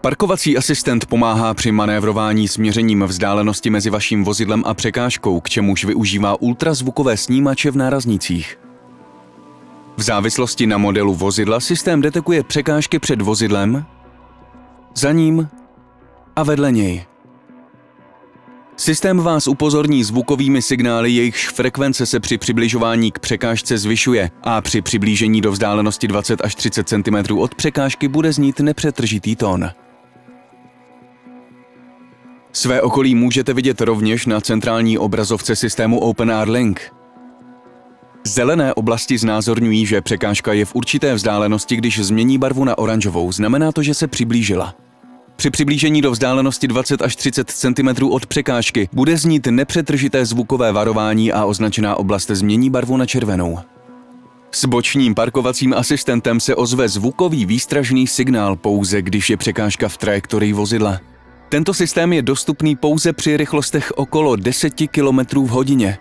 Parkovací asistent pomáhá při manévrování s měřením vzdálenosti mezi vaším vozidlem a překážkou, k čemuž využívá ultrazvukové snímače v náraznicích. V závislosti na modelu vozidla systém detekuje překážky před vozidlem, za ním a vedle něj. Systém vás upozorní zvukovými signály, jejichž frekvence se při přibližování k překážce zvyšuje a při přiblížení do vzdálenosti 20 až 30 cm od překážky bude znít nepřetržitý tón. Své okolí můžete vidět rovněž na centrální obrazovce systému OpenR Link. Zelené oblasti znázorňují, že překážka je v určité vzdálenosti, když změní barvu na oranžovou, znamená to, že se přiblížila. Při přiblížení do vzdálenosti 20 až 30 cm od překážky bude znít nepřetržité zvukové varování a označená oblast změní barvu na červenou. S bočním parkovacím asistentem se ozve zvukový výstražný signál pouze, když je překážka v trajektorii vozidla. Tento systém je dostupný pouze při rychlostech okolo 10 km v hodině.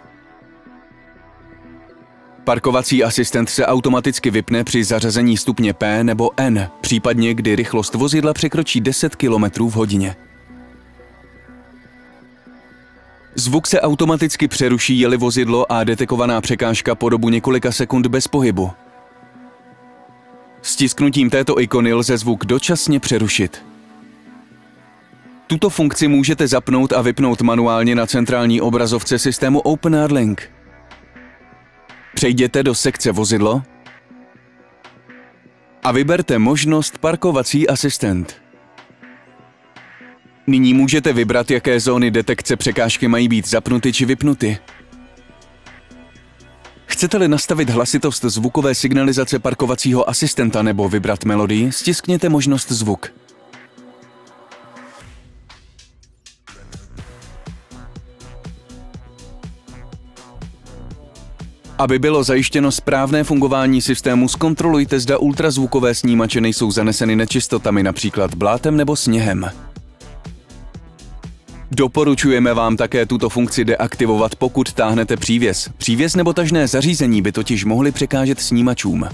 Parkovací asistent se automaticky vypne při zařazení stupně P nebo N, případně kdy rychlost vozidla překročí 10 km v hodině. Zvuk se automaticky přeruší, jeli vozidlo a detekovaná překážka po dobu několika sekund bez pohybu. Stisknutím této ikony lze zvuk dočasně přerušit. Tuto funkci můžete zapnout a vypnout manuálně na centrální obrazovce systému OpenR Link. Přejděte do sekce vozidlo a vyberte možnost parkovací asistent. Nyní můžete vybrat, jaké zóny detekce překážky mají být zapnuty či vypnuty. Chcete-li nastavit hlasitost zvukové signalizace parkovacího asistenta nebo vybrat melodii, stiskněte možnost zvuk. Aby bylo zajištěno správné fungování systému, zkontrolujte, zda ultrazvukové snímače nejsou zaneseny nečistotami, například blátem nebo sněhem. Doporučujeme vám také tuto funkci deaktivovat, pokud táhnete přívěs. Přívěs nebo tažné zařízení by totiž mohly překážet snímačům.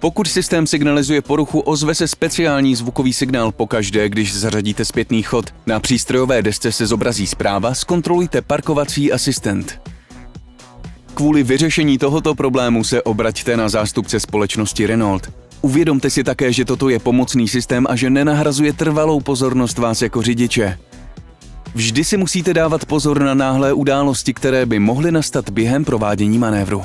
Pokud systém signalizuje poruchu, ozve se speciální zvukový signál pokaždé, když zařadíte zpětný chod. Na přístrojové desce se zobrazí zpráva Zkontrolujte parkovací asistent. Kvůli vyřešení tohoto problému se obraťte na zástupce společnosti Renault. Uvědomte si také, že toto je pomocný systém a že nenahrazuje trvalou pozornost vás jako řidiče. Vždy si musíte dávat pozor na náhlé události, které by mohly nastat během provádění manévru.